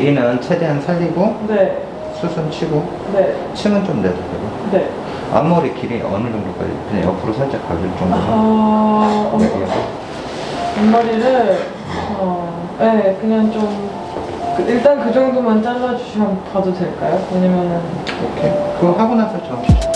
길이는 최대한 살리고 네, 수순 치고 네, 층은 좀 내도 되고. 네. 앞머리 길이 어느 정도까지 그냥 옆으로 살짝 가줄 정도로 아, 어, 앞머리를 어, 네, 그냥 좀 그- 일단 그 정도만 잘라주시면 봐도 될까요? 왜냐면은 오케이. 그거 하고 나서 저